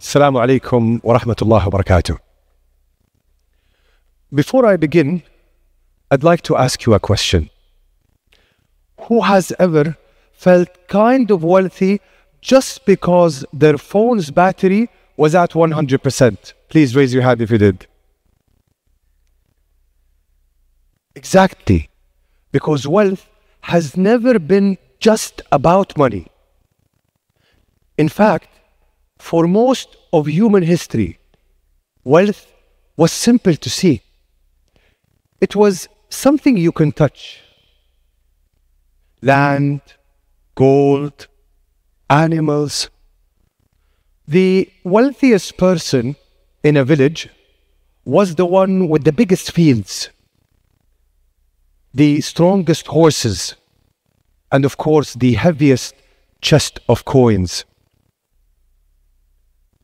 Assalamu alaikum wa rahmatullahi wa barakatuh. Before I begin, I'd like to ask you a question. Who has ever felt kind of wealthy just because their phone's battery was at 100%? Please raise your hand if you did. Exactly. Because wealth has never been just about money. In fact, for most of human history, wealth was simple to see. It was something you can touch land, gold, animals. The wealthiest person in a village was the one with the biggest fields, the strongest horses, and of course, the heaviest chest of coins.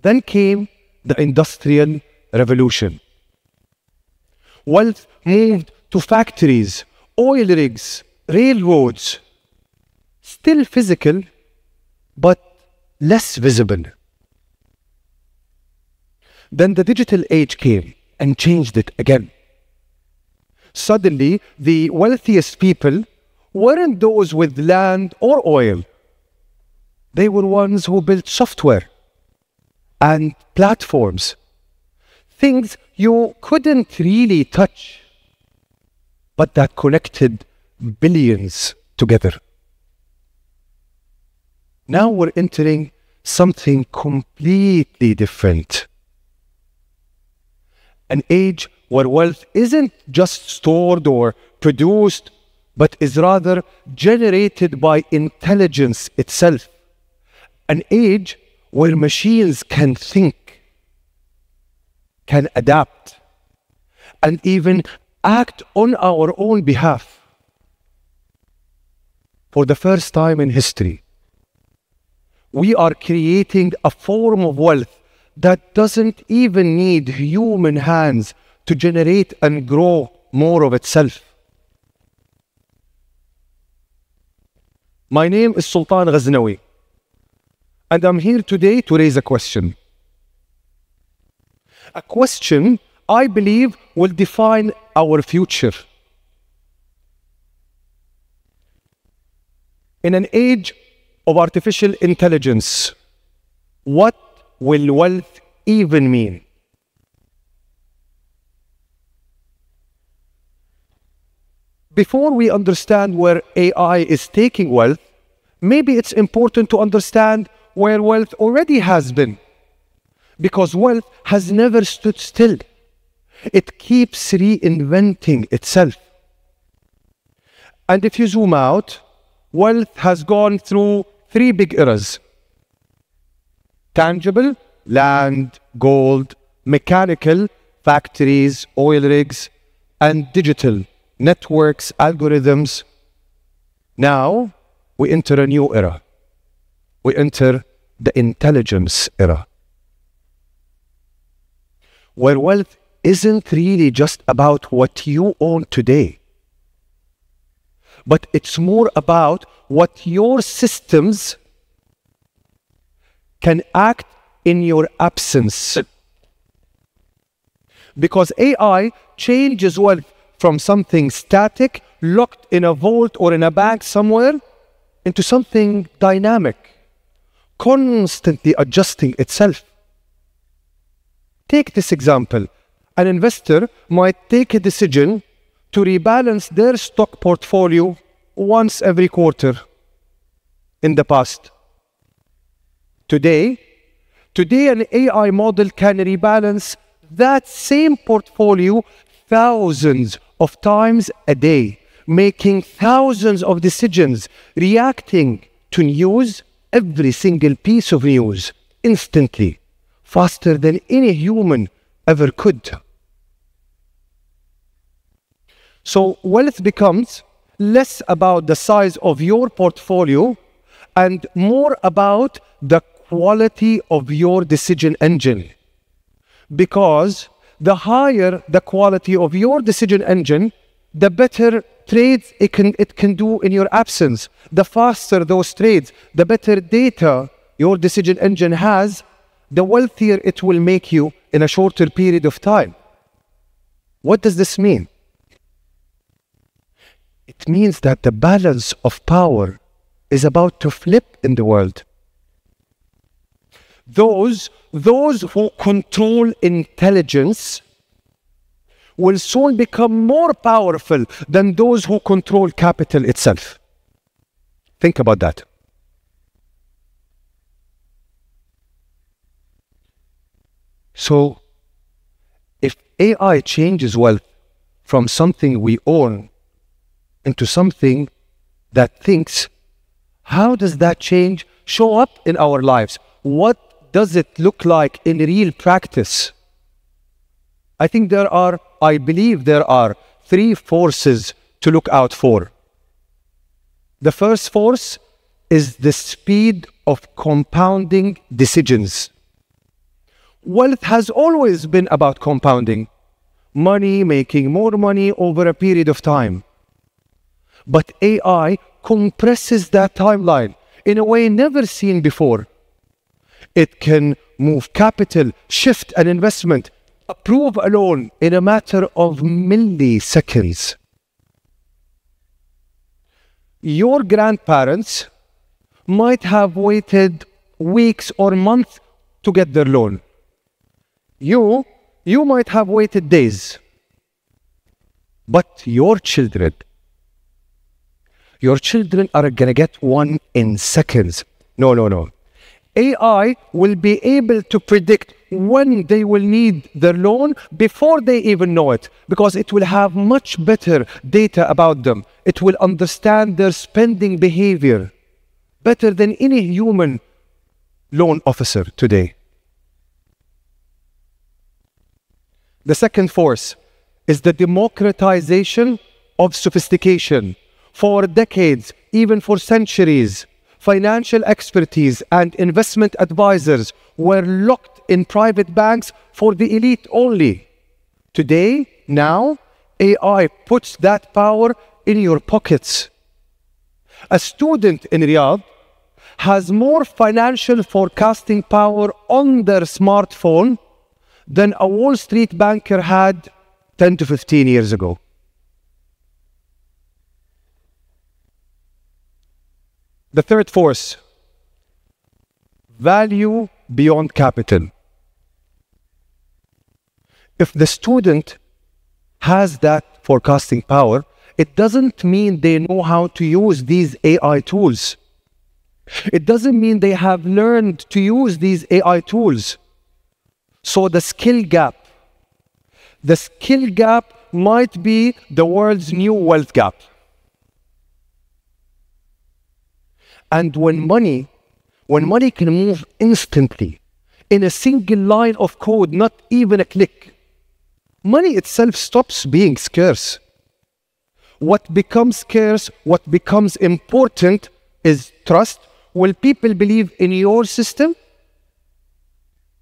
Then came the Industrial Revolution. Wealth moved to factories, oil rigs, railroads, still physical, but less visible. Then the digital age came and changed it again. Suddenly, the wealthiest people weren't those with land or oil. They were ones who built software and platforms, things you couldn't really touch, but that connected billions together. Now we're entering something completely different. An age where wealth isn't just stored or produced, but is rather generated by intelligence itself. An age where machines can think, can adapt, and even act on our own behalf. For the first time in history, we are creating a form of wealth that doesn't even need human hands to generate and grow more of itself. My name is Sultan Ghaznawi, and I'm here today to raise a question. A question I believe will define our future. In an age of artificial intelligence, what will wealth even mean? Before we understand where AI is taking wealth, maybe it's important to understand where wealth already has been. Because wealth has never stood still, it keeps reinventing itself. And if you zoom out, wealth has gone through three big eras tangible, land, gold, mechanical, factories, oil rigs, and digital, networks, algorithms. Now we enter a new era. We enter the intelligence era, where wealth isn't really just about what you own today, but it's more about what your systems can act in your absence. Because AI changes wealth from something static, locked in a vault or in a bank somewhere, into something dynamic, constantly adjusting itself. Take this example. An investor might take a decision to rebalance their stock portfolio once every quarter in the past. Today, today an AI model can rebalance that same portfolio thousands of times a day, making thousands of decisions, reacting to news, every single piece of news, instantly, faster than any human ever could. So wealth becomes less about the size of your portfolio and more about the quality of your decision engine. Because the higher the quality of your decision engine, the better trades it can, it can do in your absence. The faster those trades, the better data your decision engine has, the wealthier it will make you in a shorter period of time. What does this mean? It means that the balance of power is about to flip in the world. Those, those who control intelligence will soon become more powerful than those who control capital itself. Think about that. So, if AI changes wealth from something we own into something that thinks, how does that change show up in our lives? What does it look like in real practice? I think there are, I believe there are three forces to look out for. The first force is the speed of compounding decisions. Wealth has always been about compounding, money making more money over a period of time. But AI compresses that timeline in a way never seen before. It can move capital, shift an investment, approve a loan in a matter of milliseconds. Your grandparents might have waited weeks or months to get their loan. You, you might have waited days. But your children, your children are going to get one in seconds. No, no, no. AI will be able to predict when they will need their loan before they even know it because it will have much better data about them. It will understand their spending behavior better than any human loan officer today. The second force is the democratization of sophistication. For decades, even for centuries, financial expertise and investment advisors were locked in private banks for the elite only. Today, now, AI puts that power in your pockets. A student in Riyadh has more financial forecasting power on their smartphone than a Wall Street banker had 10 to 15 years ago. The third force value beyond capital. If the student has that forecasting power, it doesn't mean they know how to use these AI tools. It doesn't mean they have learned to use these AI tools. So the skill gap, the skill gap might be the world's new wealth gap. And when money, when money can move instantly in a single line of code, not even a click, money itself stops being scarce. What becomes scarce, what becomes important is trust. Will people believe in your system?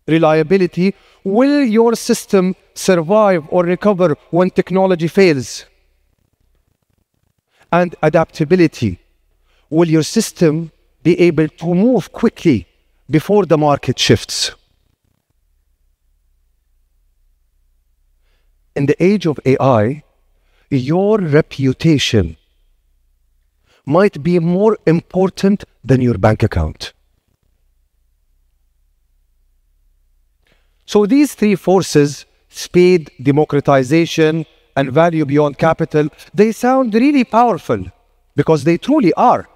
Reliability. Will your system survive or recover when technology fails? And adaptability will your system be able to move quickly before the market shifts? In the age of AI, your reputation might be more important than your bank account. So these three forces, speed, democratization, and value beyond capital, they sound really powerful because they truly are.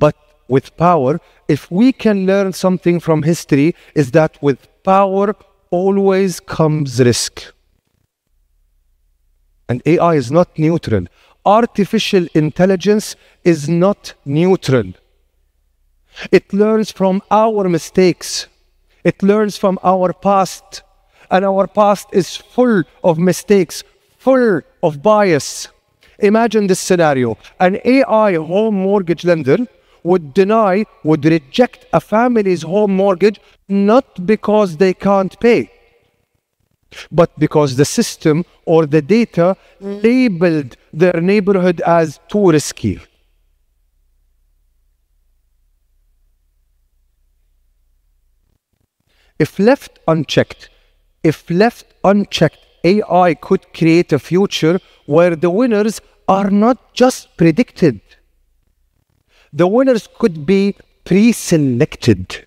But with power, if we can learn something from history, is that with power always comes risk. And AI is not neutral. Artificial intelligence is not neutral. It learns from our mistakes. It learns from our past. And our past is full of mistakes, full of bias. Imagine this scenario an AI home mortgage lender would deny, would reject a family's home mortgage not because they can't pay, but because the system or the data labeled their neighborhood as too risky. if left unchecked, if left unchecked, AI could create a future where the winners are not just predicted. The winners could be pre-selected.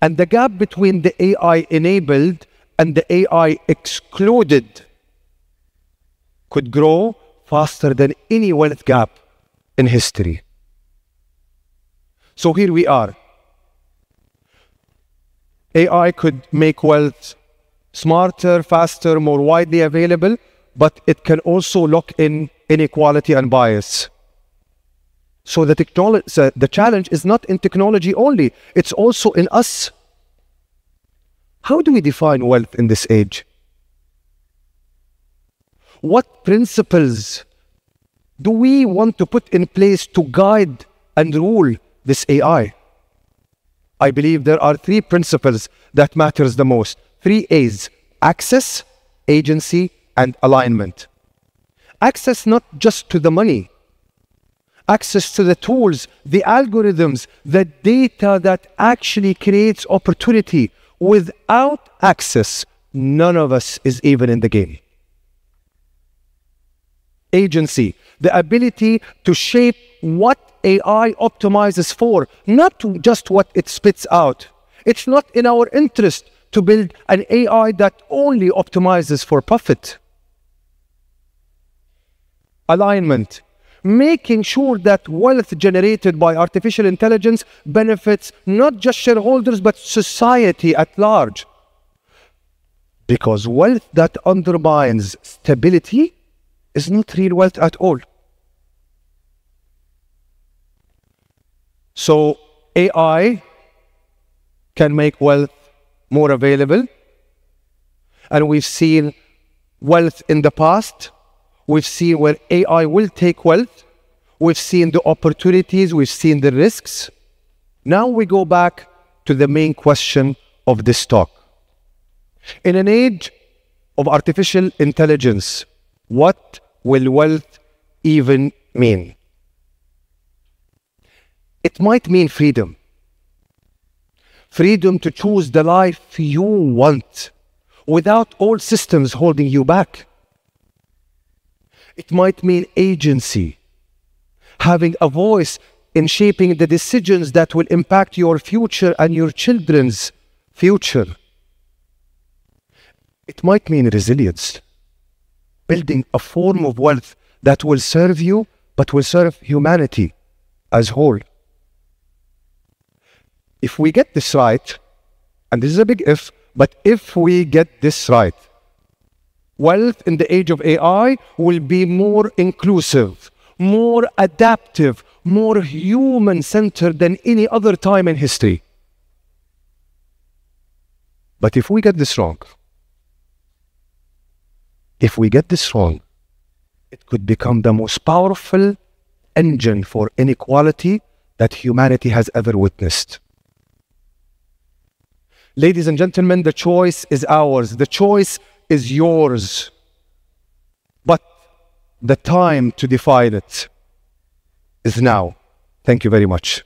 And the gap between the AI enabled and the AI excluded could grow faster than any wealth gap in history. So here we are. AI could make wealth smarter, faster, more widely available, but it can also lock in inequality and bias. So the, technology, the challenge is not in technology only, it's also in us. How do we define wealth in this age? What principles do we want to put in place to guide and rule this AI? I believe there are three principles that matters the most. Three A's, access, agency, and alignment. Access not just to the money, access to the tools, the algorithms, the data that actually creates opportunity. Without access, none of us is even in the game. Agency, the ability to shape what AI optimizes for, not just what it spits out. It's not in our interest to build an AI that only optimizes for profit. Alignment, making sure that wealth generated by artificial intelligence benefits not just shareholders but society at large. Because wealth that undermines stability is not real wealth at all. So AI can make wealth more available. And we've seen wealth in the past. We've seen where AI will take wealth. We've seen the opportunities. We've seen the risks. Now we go back to the main question of this talk. In an age of artificial intelligence, what will wealth even mean? It might mean freedom. Freedom to choose the life you want without all systems holding you back. It might mean agency, having a voice in shaping the decisions that will impact your future and your children's future. It might mean resilience, building a form of wealth that will serve you but will serve humanity as whole if we get this right, and this is a big if, but if we get this right, wealth in the age of AI will be more inclusive, more adaptive, more human centered than any other time in history. But if we get this wrong, if we get this wrong, it could become the most powerful engine for inequality that humanity has ever witnessed. Ladies and gentlemen, the choice is ours. The choice is yours. But the time to define it is now. Thank you very much.